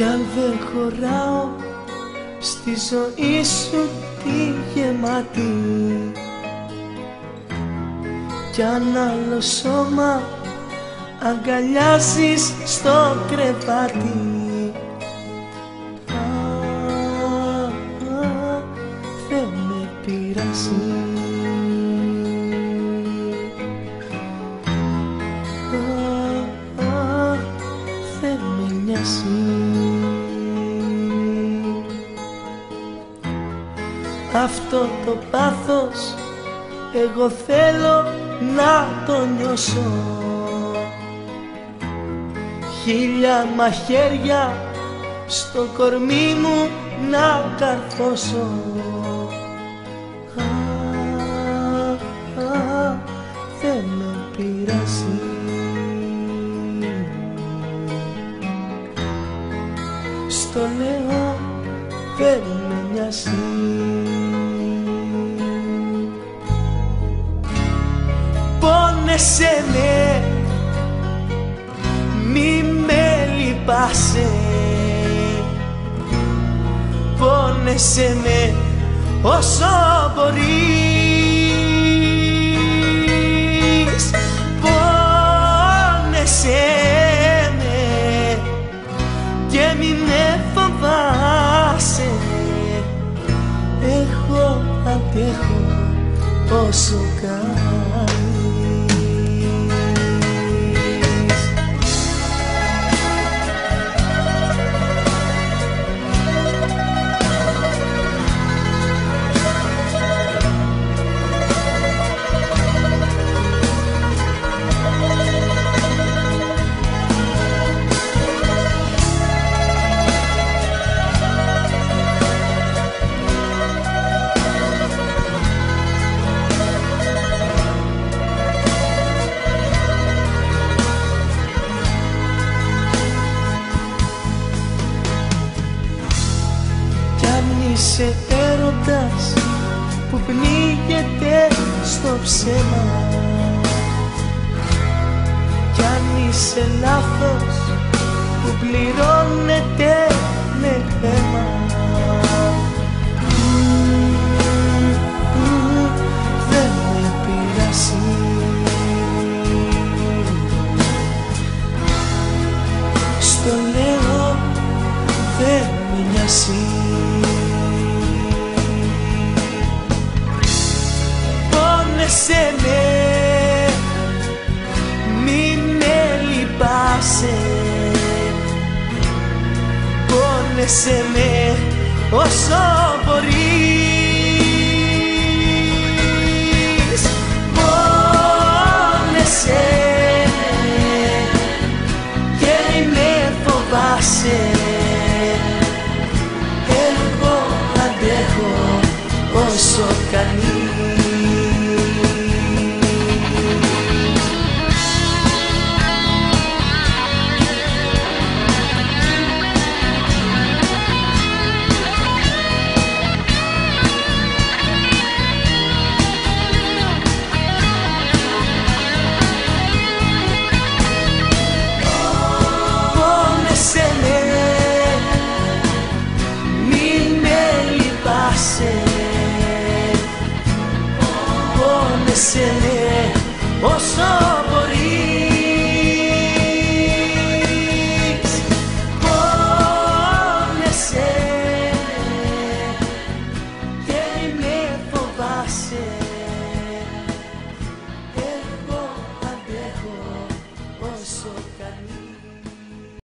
Κι αν δεν χωράω στη ζωή σου τη γεμάτη. Κι αν άλλο σώμα αγκαλιάζεις στο κρεβάτι. Δεν με πειράζει. Δεν με νοιάζει Αυτό το πάθος εγώ θέλω να το νιώσω. Χίλια μαχαίρια στο κορμί μου να καρφώσω. Δεν με πειράζει Στο λέω δεν με νοιάζει Πόνεσαι με μη με λυπάσαι. Πόνεσαι με όσο μπορείς. Πόνεσαι με και μη με φοβάσαι. Εγώ αντέχω όσο κάνεις είσαι έρωτας που πνίγεται στο ψέμα. Κι αν είσαι λάθος που πληρώνεται με θέμα. Δεν με πειράζει. Στο λέω δεν με νοιάζει Χαίρεσέ με, μη με λυπάσαι. Πόνεσέ με όσο μπορείς. Πόνεσέ και μη με φοβάσαι. Εγώ αντέχω όσο κανείς. πόνεσαι Πόνεσαι όσο μπορείς. Πόνεσαι και με φοβάσαι.